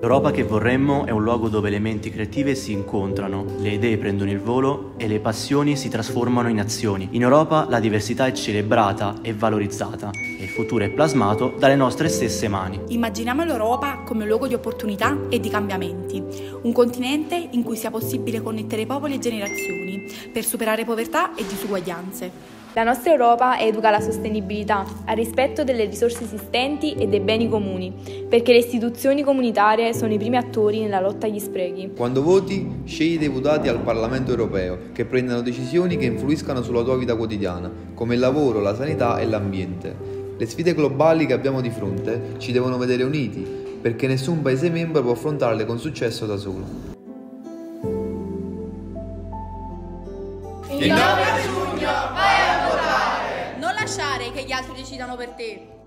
L'Europa che vorremmo è un luogo dove le menti creative si incontrano, le idee prendono il volo e le passioni si trasformano in azioni. In Europa la diversità è celebrata e valorizzata e il futuro è plasmato dalle nostre stesse mani. Immaginiamo l'Europa come un luogo di opportunità e di cambiamenti, un continente in cui sia possibile connettere popoli e generazioni per superare povertà e disuguaglianze. La nostra Europa educa alla sostenibilità, al rispetto delle risorse esistenti e dei beni comuni, perché le istituzioni comunitarie sono i primi attori nella lotta agli sprechi. Quando voti, scegli deputati al Parlamento europeo che prendano decisioni che influiscano sulla tua vita quotidiana, come il lavoro, la sanità e l'ambiente. Le sfide globali che abbiamo di fronte ci devono vedere uniti, perché nessun Paese membro può affrontarle con successo da solo. Lasciare che gli altri decidano per te.